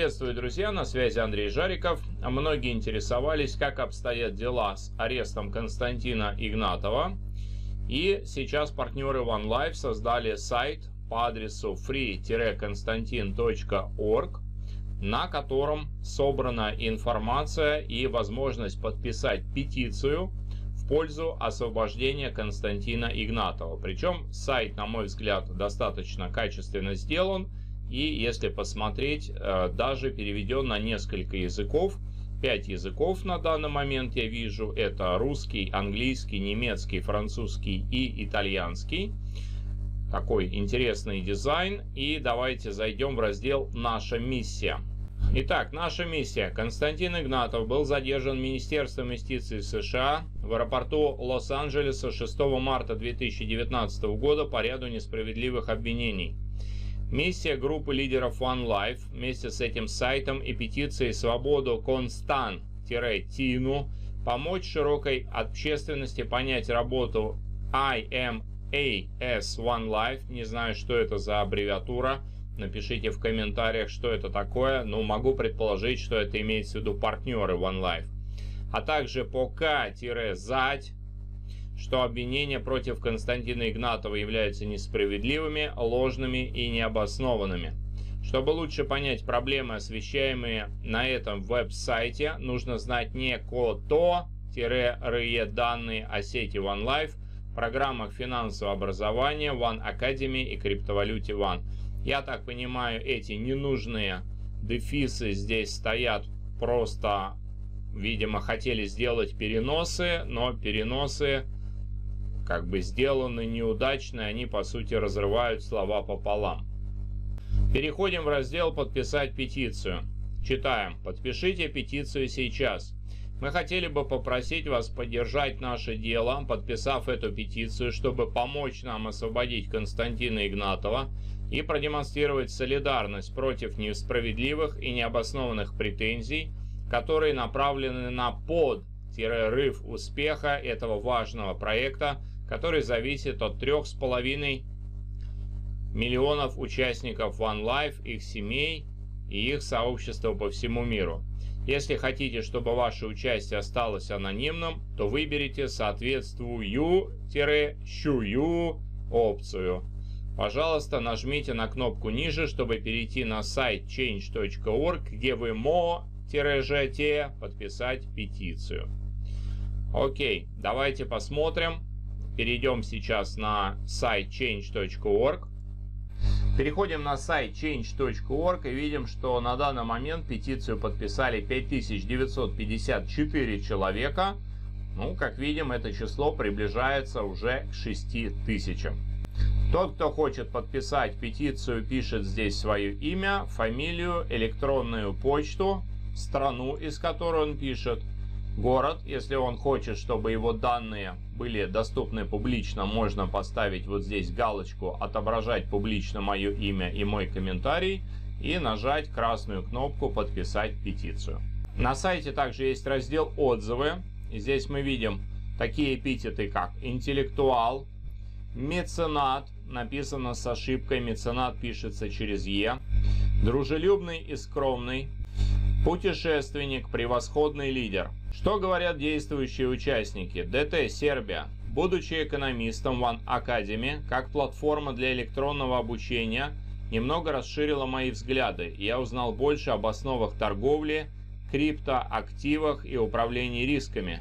Приветствую, друзья, на связи Андрей Жариков. Многие интересовались, как обстоят дела с арестом Константина Игнатова. И сейчас партнеры OneLife создали сайт по адресу free-constantin.org, на котором собрана информация и возможность подписать петицию в пользу освобождения Константина Игнатова. Причем сайт, на мой взгляд, достаточно качественно сделан и если посмотреть, э, даже переведен на несколько языков. Пять языков на данный момент я вижу. Это русский, английский, немецкий, французский и итальянский. Такой интересный дизайн. И давайте зайдем в раздел «Наша миссия». Итак, наша миссия. Константин Игнатов был задержан Министерством юстиции США в аэропорту Лос-Анджелеса 6 марта 2019 года по ряду несправедливых обвинений. Миссия группы лидеров One Life вместе с этим сайтом и петицией «Свободу Констан-Тину» помочь широкой общественности понять работу IMAS One Life. Не знаю, что это за аббревиатура. Напишите в комментариях, что это такое. Но могу предположить, что это имеется в виду партнеры One Life. А также по К-ZAT что обвинения против Константина Игнатова являются несправедливыми, ложными и необоснованными. Чтобы лучше понять проблемы, освещаемые на этом веб-сайте, нужно знать не КОТО-РЕ данные о сети OneLife, программах финансового образования One Academy и криптовалюте One. Я так понимаю, эти ненужные дефисы здесь стоят просто, видимо, хотели сделать переносы, но переносы как бы сделаны неудачно, они по сути разрывают слова пополам. Переходим в раздел «Подписать петицию». Читаем. Подпишите петицию сейчас. Мы хотели бы попросить вас поддержать наше дело, подписав эту петицию, чтобы помочь нам освободить Константина Игнатова и продемонстрировать солидарность против несправедливых и необоснованных претензий, которые направлены на под-рыв успеха этого важного проекта который зависит от 3,5 миллионов участников One Life, их семей и их сообщества по всему миру. Если хотите, чтобы ваше участие осталось анонимным, то выберите соответствующую опцию. Пожалуйста, нажмите на кнопку ниже, чтобы перейти на сайт change.org, где вы мо-жт подписать петицию. Окей, давайте посмотрим, Перейдем сейчас на сайт change.org. Переходим на сайт change.org и видим, что на данный момент петицию подписали 5954 человека. Ну, как видим, это число приближается уже к 6000. Тот, кто хочет подписать петицию, пишет здесь свое имя, фамилию, электронную почту, страну, из которой он пишет, город. Если он хочет, чтобы его данные были доступны публично, можно поставить вот здесь галочку «Отображать публично мое имя и мой комментарий» и нажать красную кнопку «Подписать петицию». На сайте также есть раздел «Отзывы». Здесь мы видим такие эпитеты, как «интеллектуал», «меценат», написано с ошибкой, «меценат» пишется через «е», «дружелюбный и скромный», «путешественник», «превосходный лидер», что говорят действующие участники? ДТ Сербия. Будучи экономистом One Academy, как платформа для электронного обучения, немного расширила мои взгляды, я узнал больше об основах торговли, криптоактивах и управлении рисками.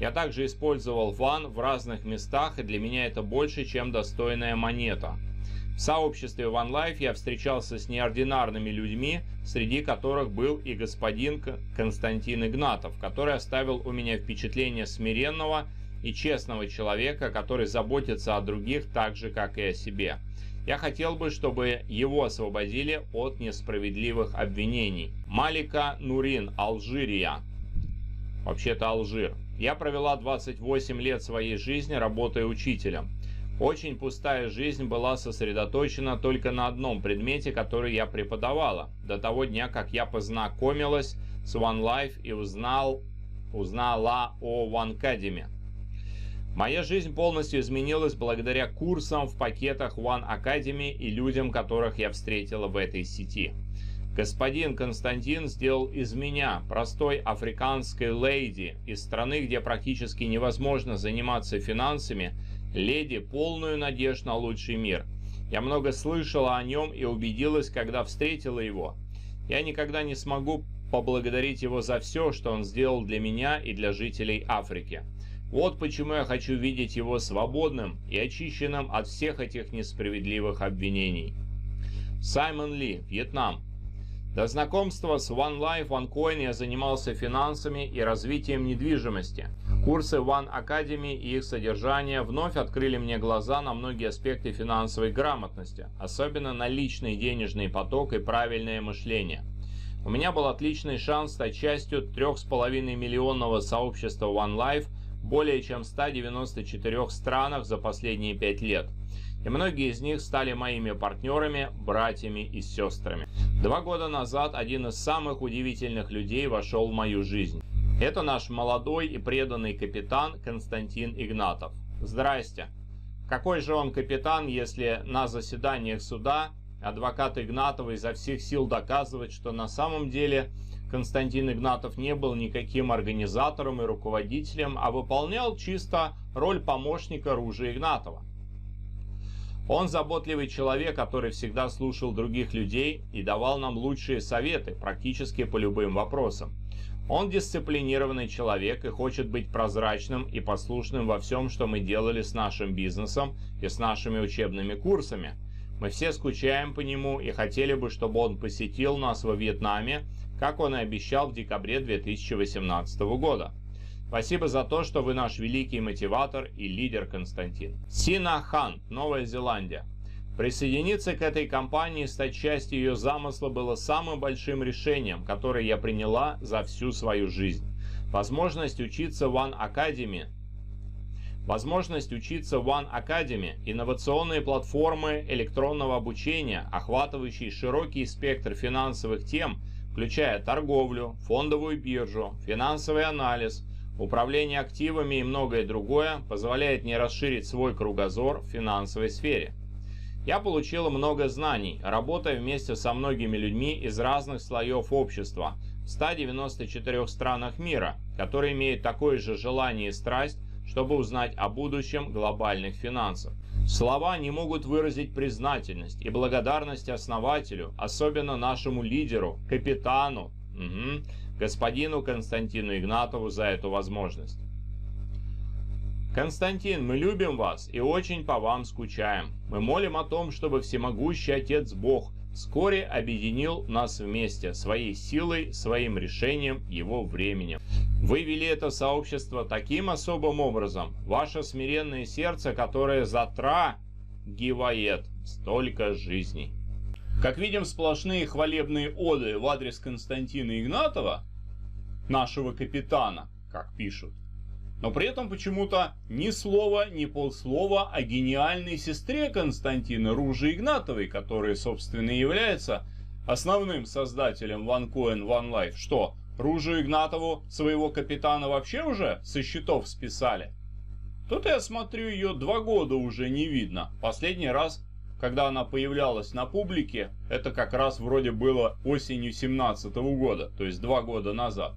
Я также использовал One в разных местах, и для меня это больше, чем достойная монета. В сообществе One Life я встречался с неординарными людьми, среди которых был и господин Константин Игнатов, который оставил у меня впечатление смиренного и честного человека, который заботится о других так же, как и о себе. Я хотел бы, чтобы его освободили от несправедливых обвинений. Малика Нурин, Алжирия. Вообще-то Алжир. Я провела 28 лет своей жизни, работая учителем. Очень пустая жизнь была сосредоточена только на одном предмете, который я преподавала, до того дня, как я познакомилась с One Life и узнал, узнала о One Academy. Моя жизнь полностью изменилась благодаря курсам в пакетах One Academy и людям, которых я встретила в этой сети. Господин Константин сделал из меня, простой африканской леди, из страны, где практически невозможно заниматься финансами, леди, полную надежд на лучший мир. Я много слышала о нем и убедилась, когда встретила его. Я никогда не смогу поблагодарить его за все, что он сделал для меня и для жителей Африки. Вот почему я хочу видеть его свободным и очищенным от всех этих несправедливых обвинений. Саймон Ли, Вьетнам. До знакомства с One Life, OneCoin я занимался финансами и развитием недвижимости. Курсы One Academy и их содержание вновь открыли мне глаза на многие аспекты финансовой грамотности, особенно на личный денежный поток и правильное мышление. У меня был отличный шанс стать частью 3,5 миллионного сообщества One Life более чем в 194 странах за последние 5 лет – и многие из них стали моими партнерами, братьями и сестрами. Два года назад один из самых удивительных людей вошел в мою жизнь. Это наш молодой и преданный капитан Константин Игнатов. Здрасте. Какой же он капитан, если на заседаниях суда адвокат Игнатова изо всех сил доказывает, что на самом деле Константин Игнатов не был никаким организатором и руководителем, а выполнял чисто роль помощника Ружи Игнатова. Он заботливый человек, который всегда слушал других людей и давал нам лучшие советы практически по любым вопросам. Он дисциплинированный человек и хочет быть прозрачным и послушным во всем, что мы делали с нашим бизнесом и с нашими учебными курсами. Мы все скучаем по нему и хотели бы, чтобы он посетил нас во Вьетнаме, как он и обещал в декабре 2018 года. Спасибо за то, что вы наш великий мотиватор и лидер, Константин. Сина Хан, Новая Зеландия. Присоединиться к этой компании и стать частью ее замысла было самым большим решением, которое я приняла за всю свою жизнь. Возможность учиться в One Academy Возможность учиться в One Academy – инновационные платформы электронного обучения, охватывающие широкий спектр финансовых тем, включая торговлю, фондовую биржу, финансовый анализ, Управление активами и многое другое позволяет мне расширить свой кругозор в финансовой сфере. Я получила много знаний, работая вместе со многими людьми из разных слоев общества в 194 странах мира, которые имеют такое же желание и страсть, чтобы узнать о будущем глобальных финансов. Слова не могут выразить признательность и благодарность основателю, особенно нашему лидеру, капитану, угу, господину Константину Игнатову за эту возможность. Константин, мы любим вас и очень по вам скучаем. Мы молим о том, чтобы всемогущий Отец Бог вскоре объединил нас вместе своей силой, своим решением, его временем. Вы вели это сообщество таким особым образом, ваше смиренное сердце, которое затрагивает столько жизней. Как видим, сплошные хвалебные оды в адрес Константина Игнатова, нашего капитана, как пишут. Но при этом почему-то ни слова, ни полслова о гениальной сестре Константина Руже Игнатовой, которая, собственно, является основным создателем OneCoin One Life. Что, Ружу Игнатову своего капитана вообще уже со счетов списали? Тут я смотрю, ее два года уже не видно. Последний раз когда она появлялась на публике, это как раз вроде было осенью 17 года, то есть два года назад.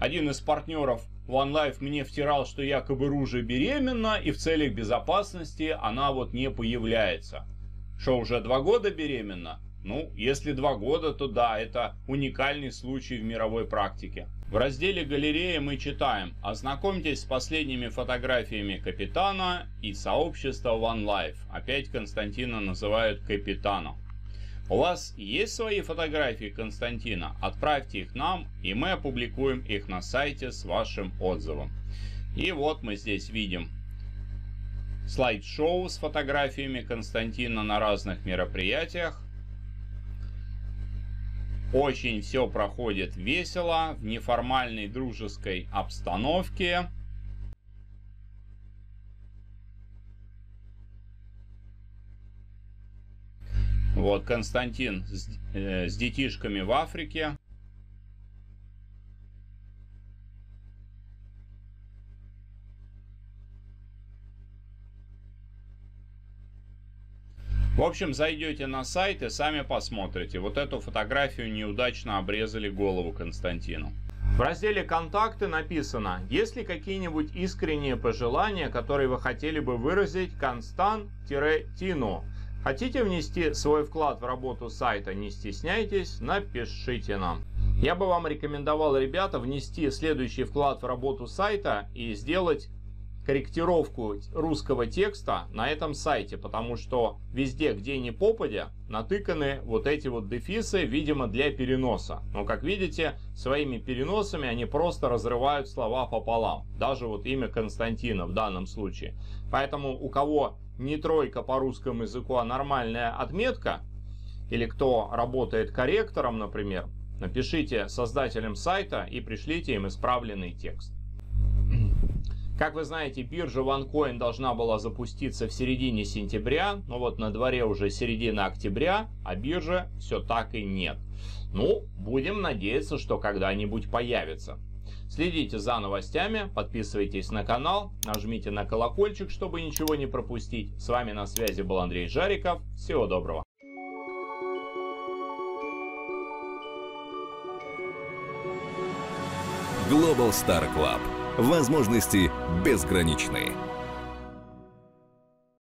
Один из партнеров One Life мне втирал, что якобы Ружа беременна, и в целях безопасности она вот не появляется. Что, уже два года беременна? Ну, если два года, то да, это уникальный случай в мировой практике. В разделе галереи мы читаем «Ознакомьтесь с последними фотографиями капитана и сообщества One Life». Опять Константина называют капитаном. У вас есть свои фотографии Константина? Отправьте их нам, и мы опубликуем их на сайте с вашим отзывом. И вот мы здесь видим слайд-шоу с фотографиями Константина на разных мероприятиях. Очень все проходит весело, в неформальной дружеской обстановке. Вот Константин с, э, с детишками в Африке. В общем, зайдете на сайт и сами посмотрите. Вот эту фотографию неудачно обрезали голову Константину. В разделе «Контакты» написано, есть ли какие-нибудь искренние пожелания, которые вы хотели бы выразить Констан-Тину. Хотите внести свой вклад в работу сайта, не стесняйтесь, напишите нам. Я бы вам рекомендовал, ребята, внести следующий вклад в работу сайта и сделать корректировку русского текста на этом сайте, потому что везде, где не попадя, натыканы вот эти вот дефисы, видимо, для переноса. Но, как видите, своими переносами они просто разрывают слова пополам. Даже вот имя Константина в данном случае. Поэтому у кого не тройка по русскому языку, а нормальная отметка, или кто работает корректором, например, напишите создателям сайта и пришлите им исправленный текст. Как вы знаете, биржа OneCoin должна была запуститься в середине сентября, но вот на дворе уже середина октября, а биржи все так и нет. Ну, будем надеяться, что когда-нибудь появится. Следите за новостями, подписывайтесь на канал, нажмите на колокольчик, чтобы ничего не пропустить. С вами на связи был Андрей Жариков. Всего доброго. Global Star Club. Возможности безграничны.